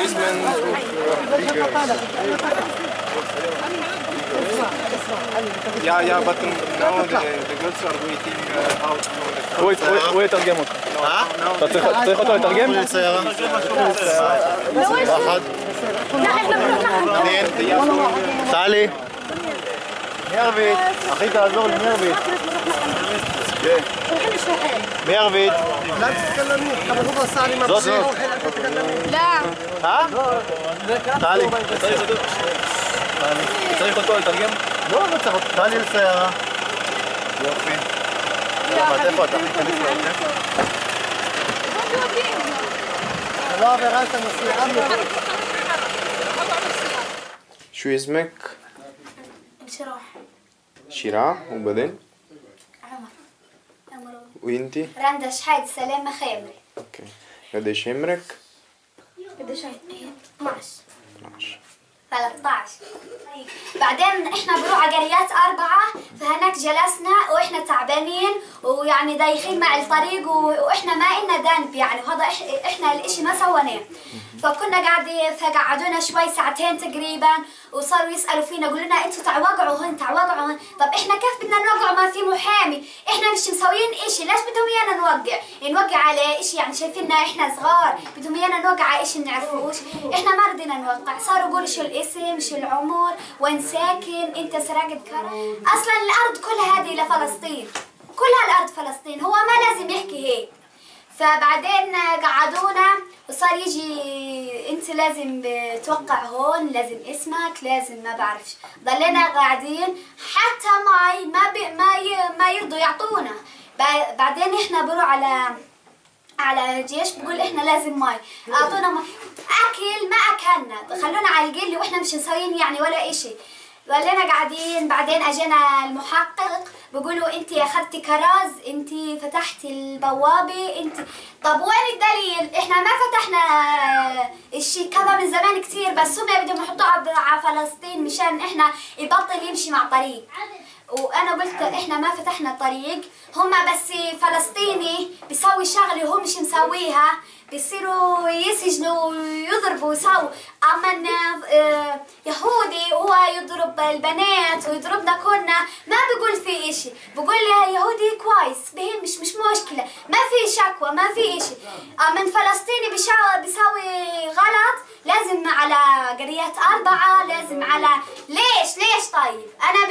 policemen Yeah, yeah, but now the, the girls are waiting uh, out for the... הוא יתרגם אותך. אה? אתה צריך אותו לתרגם? לא, לא, לא. טלי. מירבית, אחי תעזור לי, מירבית. מירבית. זאת זאת. لا ها تعالي צריך אותו לתרגם? לא, לא צריך تعالي לסיירה יופי אחמד, איפה אתה? תיכנס לאוטו. זה לא עבירה שאתה נוסע شو اسمك؟ انشراح شراء وبعدين عمر عمر وانتي؟ رندا شحاد سلامة خامري اوكي قديش عمرك؟ قديش هاي 12 12 13 بعدين إحنا بنروح على قريات أربعة فهناك جلسنا وإحنا تعبانين ويعني دايخين مع الطريق وإحنا ما إلنا ذنب يعني وهذا إحنا الاشي ما سويناه فكنا قاعدين فقعدونا شوي ساعتين تقريبا وصاروا يسألوا فينا يقولوا لنا إنتوا تعالوا وقعوا هون تعالوا وقعوا هون. طب إحنا كيف بدنا نوقع ما في محامي؟ إحنا مش مسويين إشي ليش بدهم إيانا نوقع؟ نوقع على إشي يعني شايفيننا إحنا صغار بدهم إيانا نوقع على إشي نعرفوش. إحنا ما رضينا نوقع صاروا يقولوا شو الاسم شو العمر وين ساكن أنت سرقت كار أصلا الأرض كلها هذه لفلسطين كلها الأرض فلسطين هو ما لازم يحكي هيك. فبعدين قعدونا وصار يجي أنت لازم توقع هون لازم اسمك لازم ما بعرفش ضلينا قاعدين حتى ماي ما بي ما ي... ما يرضوا يعطونا. بعدين إحنا بروح على على جيش بقول إحنا لازم ماي. أعطونا ماي. أكل ما أكلنا. خلونا على القلة وإحنا مش مسويين يعني ولا إشي. ضلينا قاعدين بعدين اجانا المحقق. بقولوا انت أخذتي كراز انت فتحتي البوابة انت طب وين الدليل؟ إحنا ما فتحنا الشيء كذا من زمان كثير بس هم بدهم يحطوه على على فلسطين مشان إحنا يبطل يمشي مع طريق. وأنا قلت إحنا ما فتحنا طريق. هم بس فلسطيني بيسوي شغله وهو مش مسويها بيصيروا يسجنوا ويضربوا ويسووا أما آه، يهودي هو يضرب البنات ويضربنا كلنا ما بيقول في إشي. بقول لي يهودي كويس بهم مش مش مشكلة. ما في شكوى ما في إشي. أما فلسطيني بيسوي غلط لازم على قريات أربعة لازم على ليش ليش طيب؟ أنا